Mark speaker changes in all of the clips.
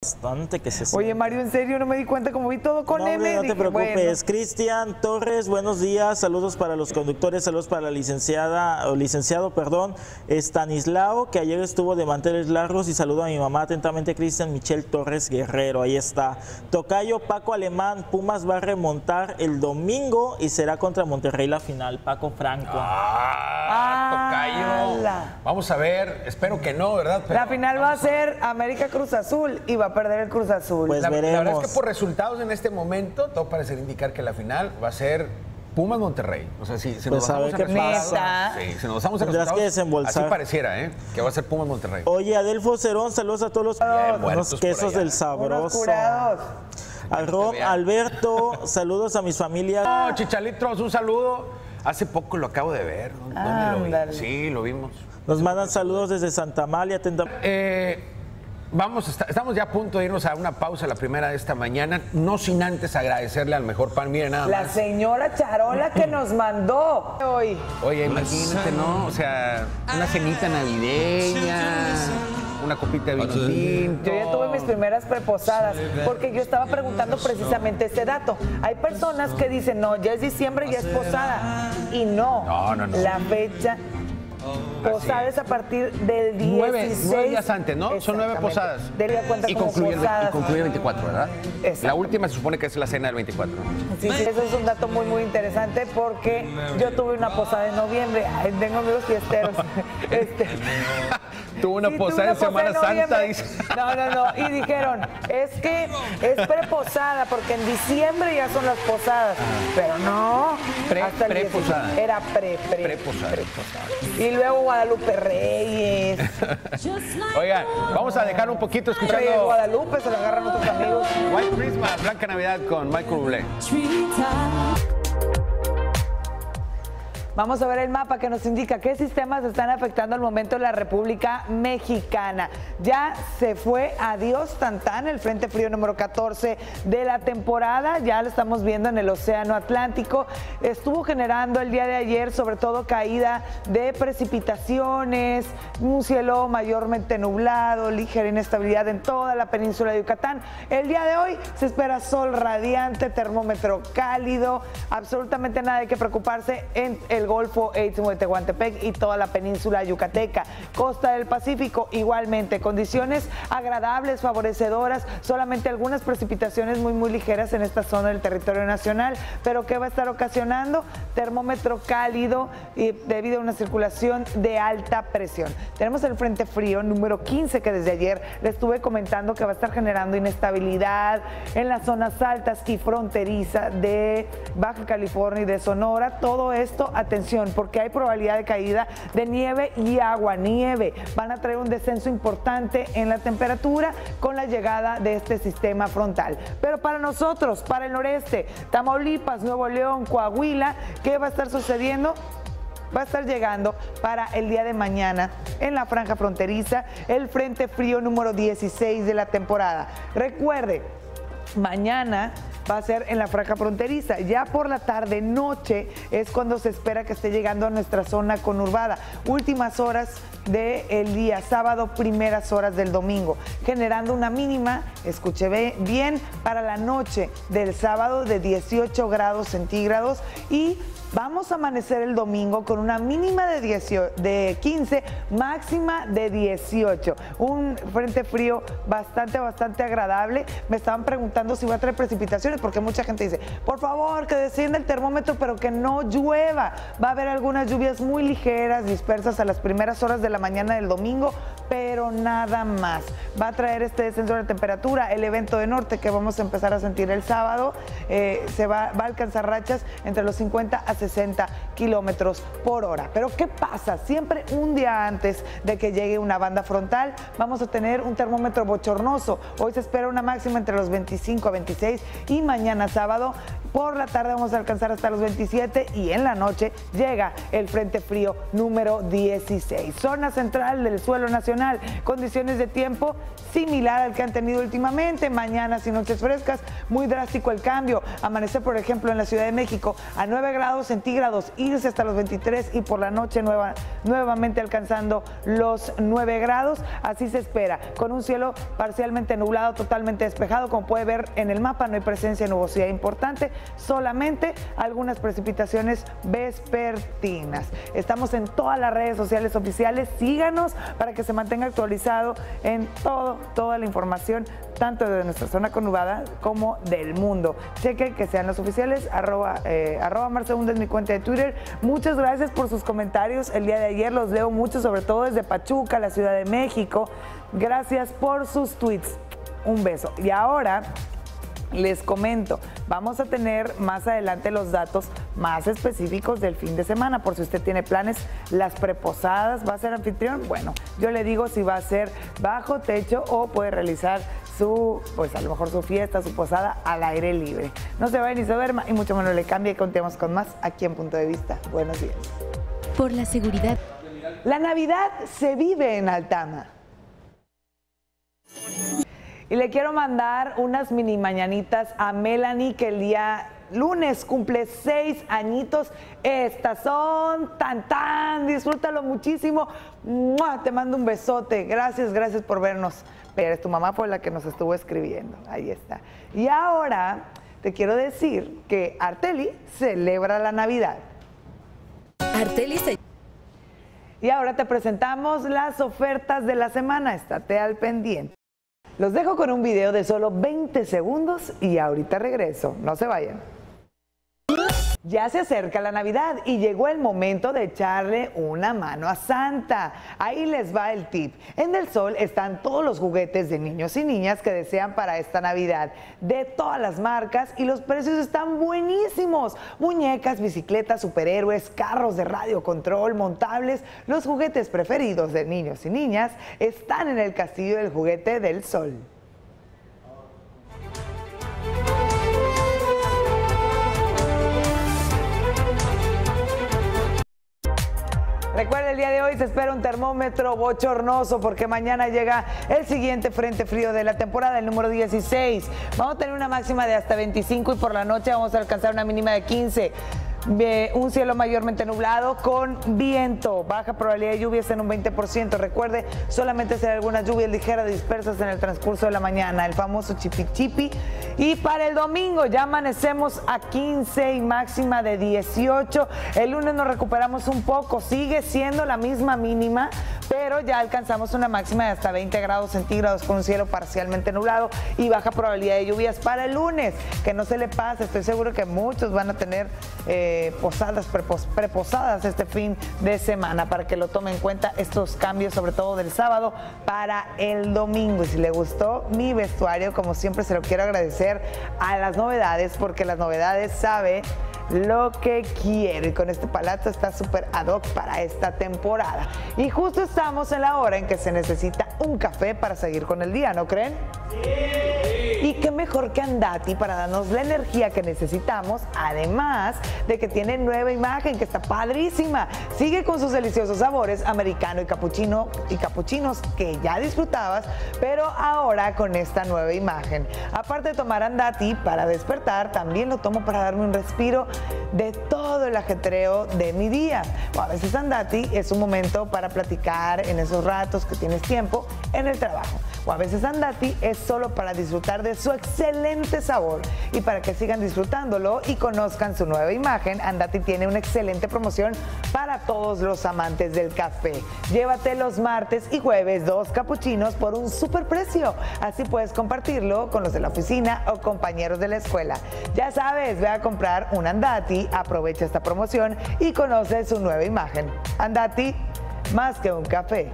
Speaker 1: bastante que se
Speaker 2: Oye, Mario, en serio, no me di cuenta como vi todo con
Speaker 1: no,
Speaker 2: M.
Speaker 1: No te
Speaker 2: dije,
Speaker 1: preocupes. Cristian Torres, buenos días. Saludos para los conductores, saludos para la licenciada, o licenciado, perdón, Estanislao, que ayer estuvo de manteles largos. Y saludo a mi mamá atentamente, Cristian Michelle Torres Guerrero. Ahí está. Tocayo Paco Alemán, Pumas va a remontar el domingo y será contra Monterrey la final. Paco Franco.
Speaker 3: Ah, tocayo. Vamos a ver, espero que no, ¿verdad? Pero
Speaker 2: La final va a ser América Cruz Azul y va a perder el Cruz Azul.
Speaker 1: Pues
Speaker 3: la, la verdad
Speaker 1: veremos.
Speaker 3: es que por resultados en este momento, todo parece indicar que la final va a ser Pumas Monterrey. O sea, si, si
Speaker 1: Pues
Speaker 3: nos
Speaker 1: a
Speaker 3: basamos
Speaker 1: ver
Speaker 3: en
Speaker 1: qué
Speaker 2: pasa.
Speaker 3: Sí, si nos en
Speaker 1: Tendrás que desembolsar.
Speaker 3: Así pareciera, ¿eh? Que va a ser Pumas Monterrey.
Speaker 1: Oye, Adelfo Cerón, saludos a todos los
Speaker 3: muertos por
Speaker 1: quesos
Speaker 3: allá.
Speaker 1: del sabroso.
Speaker 2: curados.
Speaker 1: Al Rom,
Speaker 3: vean.
Speaker 1: Alberto, saludos a mis familias.
Speaker 3: No, Chichalitros, un saludo. Hace poco lo acabo de ver. ¿Dónde lo vi? Sí, lo vimos.
Speaker 1: Nos mandan saludos desde Santa Amalia.
Speaker 3: Eh, vamos, está- estamos ya a punto de irnos a una pausa, la primera de esta mañana, no sin antes agradecerle al mejor pan. Miren nada
Speaker 2: La
Speaker 3: más.
Speaker 2: señora Charola que nos mandó hoy.
Speaker 3: Oye, imagínate, ¿no? O sea, una cenita navideña, una copita de vino tinto.
Speaker 2: Yo ya tuve mis primeras preposadas porque yo estaba preguntando precisamente ese dato. Hay personas que dicen, no, ya es diciembre, ya es posada. Y no,
Speaker 3: No, no, no.
Speaker 2: la fecha posada es a partir del 16.
Speaker 3: Nueve, nueve días antes, ¿no? Son nueve posadas.
Speaker 2: Debería cuenta
Speaker 3: y
Speaker 2: como
Speaker 3: concluye, el, ve- y
Speaker 2: posadas.
Speaker 3: concluye el 24, ¿verdad?
Speaker 2: Exacto.
Speaker 3: La última se supone que es la cena del 24.
Speaker 2: Sí, sí, eso es un dato muy, muy interesante porque yo tuve una posada en noviembre. Tengo amigos fiesteros. Este,
Speaker 3: Tuvo una
Speaker 2: Sí,
Speaker 3: posada en
Speaker 2: posada
Speaker 3: Semana Santa, dice.
Speaker 2: No, no, no. Y dijeron, es que es preposada, porque en diciembre ya son las posadas. Pero no.
Speaker 3: Pre-
Speaker 2: hasta el. 16. Era pre, pre.
Speaker 3: Preposada.
Speaker 2: Y luego Guadalupe Reyes.
Speaker 3: Oigan, vamos a dejar un poquito
Speaker 2: Reyes
Speaker 3: escuchando
Speaker 2: Guadalupe, se lo agarran otros amigos.
Speaker 3: White Christmas, Blanca Navidad con Michael Bublé.
Speaker 2: Vamos a ver el mapa que nos indica qué sistemas están afectando al momento en la República Mexicana. Ya se fue adiós Tantán, el Frente Frío número 14 de la temporada. Ya lo estamos viendo en el Océano Atlántico. Estuvo generando el día de ayer, sobre todo, caída de precipitaciones, un cielo mayormente nublado, ligera inestabilidad en toda la península de Yucatán. El día de hoy se espera sol radiante, termómetro cálido, absolutamente nada de que preocuparse en el Golfo Istmo de Tehuantepec y toda la península yucateca. Costa del Pacífico igualmente, condiciones agradables, favorecedoras, solamente algunas precipitaciones muy muy ligeras en esta zona del territorio nacional, pero ¿qué va a estar ocasionando? Termómetro cálido y debido a una circulación de alta presión. Tenemos el Frente Frío número 15 que desde ayer le estuve comentando que va a estar generando inestabilidad en las zonas altas y fronteriza de Baja California y de Sonora. Todo esto, atención, porque hay probabilidad de caída de nieve y agua, nieve. Van a traer un descenso importante en la temperatura con la llegada de este sistema frontal. Pero para nosotros, para el noreste, Tamaulipas, Nuevo León, Coahuila, ¿qué va a estar sucediendo? va a estar llegando para el día de mañana en la franja fronteriza el Frente Frío número 16 de la temporada. Recuerde, mañana va a ser en la franja fronteriza. Ya por la tarde, noche, es cuando se espera que esté llegando a nuestra zona conurbada. Últimas horas del día, sábado, primeras horas del domingo, generando una mínima, escuche bien, para la noche del sábado de 18 grados centígrados y Vamos a amanecer el domingo con una mínima de, 18 de 15, máxima de 18. Un frente frío bastante, bastante agradable. Me estaban preguntando si va a traer precipitaciones, porque mucha gente dice, por favor, que descienda el termómetro, pero que no llueva. Va a haber algunas lluvias muy ligeras, dispersas a las primeras horas de la mañana del domingo, pero nada más. Va a traer este descenso de temperatura. El evento de norte que vamos a empezar a sentir el sábado eh, se va, va a alcanzar rachas entre los 50 a 60 kilómetros por hora. Pero ¿qué pasa? Siempre un día antes de que llegue una banda frontal, vamos a tener un termómetro bochornoso. Hoy se espera una máxima entre los 25 a 26 y mañana sábado por la tarde vamos a alcanzar hasta los 27 y en la noche llega el Frente Frío número 16. Zona central del suelo nacional. Condiciones de tiempo similar al que han tenido últimamente. Mañanas y noches frescas, muy drástico el cambio. Amanecer, por ejemplo, en la Ciudad de México a 9 grados centígrados, irse hasta los 23 y por la noche nueva, nuevamente alcanzando los 9 grados. Así se espera, con un cielo parcialmente nublado, totalmente despejado. Como puede ver en el mapa, no hay presencia de nubosidad importante, solamente algunas precipitaciones vespertinas. Estamos en todas las redes sociales oficiales. Síganos para que se mantenga actualizado en todo, toda la información, tanto de nuestra zona conurbada como del mundo. Cheque que sean los oficiales, arroba, eh, arroba mi cuenta de Twitter. Muchas gracias por sus comentarios. El día de ayer los leo mucho, sobre todo desde Pachuca, la Ciudad de México. Gracias por sus tweets. Un beso. Y ahora les comento, vamos a tener más adelante los datos más específicos del fin de semana, por si usted tiene planes, las preposadas, ¿va a ser anfitrión? Bueno, yo le digo si va a ser bajo techo o puede realizar su, pues a lo mejor su fiesta, su posada al aire libre. No se vaya ni se duerma y mucho menos le cambie y contemos con más aquí en Punto de Vista. Buenos días.
Speaker 4: Por la seguridad.
Speaker 2: La Navidad se vive en Altama. Y le quiero mandar unas mini mañanitas a Melanie que el día lunes cumple seis añitos. Estas son tan tan. Disfrútalo muchísimo. Te mando un besote. Gracias, gracias por vernos. Pero tu mamá fue la que nos estuvo escribiendo. Ahí está. Y ahora te quiero decir que Arteli celebra la Navidad.
Speaker 4: Arteli se...
Speaker 2: Y ahora te presentamos las ofertas de la semana. Estate al pendiente. Los dejo con un video de solo 20 segundos y ahorita regreso. No se vayan. Ya se acerca la Navidad y llegó el momento de echarle una mano a Santa. Ahí les va el tip. En Del Sol están todos los juguetes de niños y niñas que desean para esta Navidad, de todas las marcas y los precios están buenísimos. Muñecas, bicicletas, superhéroes, carros de radio control, montables, los juguetes preferidos de niños y niñas están en el Castillo del Juguete del Sol. Recuerda, el día de hoy se espera un termómetro bochornoso porque mañana llega el siguiente frente frío de la temporada, el número 16. Vamos a tener una máxima de hasta 25 y por la noche vamos a alcanzar una mínima de 15 un cielo mayormente nublado con viento, baja probabilidad de lluvias en un 20%. Recuerde, solamente será algunas lluvias ligeras dispersas en el transcurso de la mañana, el famoso chipi chipi. Y para el domingo ya amanecemos a 15 y máxima de 18. El lunes nos recuperamos un poco, sigue siendo la misma mínima, pero ya alcanzamos una máxima de hasta 20 grados centígrados con un cielo parcialmente nublado y baja probabilidad de lluvias para el lunes. Que no se le pase, estoy seguro que muchos van a tener... Eh, posadas, preposadas este fin de semana para que lo tome en cuenta estos cambios, sobre todo del sábado para el domingo. Y si le gustó mi vestuario, como siempre se lo quiero agradecer a las novedades, porque las novedades sabe lo que quiere. Y con este palato está súper ad hoc para esta temporada. Y justo estamos en la hora en que se necesita un café para seguir con el día, ¿no creen? Y qué mejor que Andati para darnos la energía que necesitamos, además de que tiene nueva imagen que está padrísima. Sigue con sus deliciosos sabores americano y capuchino y capuchinos que ya disfrutabas, pero ahora con esta nueva imagen. Aparte de tomar Andati para despertar, también lo tomo para darme un respiro de todo el ajetreo de mi día. a veces Andati es un momento para platicar en esos ratos que tienes tiempo en el trabajo. O a veces Andati es solo para disfrutar de su excelente sabor. Y para que sigan disfrutándolo y conozcan su nueva imagen, Andati tiene una excelente promoción para todos los amantes del café. Llévate los martes y jueves dos capuchinos por un super precio. Así puedes compartirlo con los de la oficina o compañeros de la escuela. Ya sabes, ve a comprar un Andati, aprovecha esta promoción y conoce su nueva imagen. Andati, más que un café.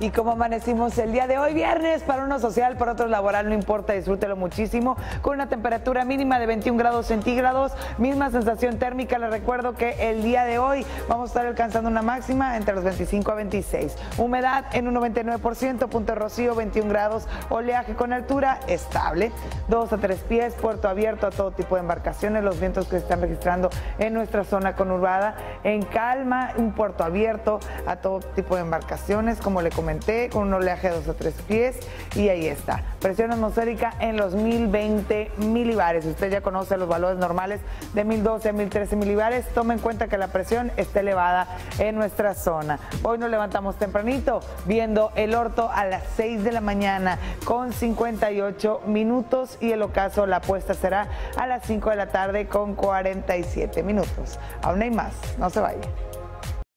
Speaker 2: Y cómo amanecimos el día de hoy, viernes, para uno social, para otros laboral, no importa, disfrútelo muchísimo, con una temperatura mínima de 21 grados centígrados, misma sensación térmica, les recuerdo que el día de hoy vamos a estar alcanzando una máxima entre los 25 a 26, humedad en un 99%, punto rocío 21 grados, oleaje con altura estable, 2 a 3 pies, puerto abierto a todo tipo de embarcaciones, los vientos que se están registrando en nuestra zona conurbada, en calma, un puerto abierto a todo tipo de embarcaciones, como le comenté, con un oleaje de 2 a 3 pies y ahí está. Presión atmosférica en los 1020 milibares. Usted ya conoce los valores normales de 1012 a 1013 milibares. Tome en cuenta que la presión está elevada en nuestra zona. Hoy nos levantamos tempranito viendo el orto a las 6 de la mañana con 58 minutos y el ocaso, la apuesta será a las 5 de la tarde con 47 minutos. Aún hay más, no se vaya.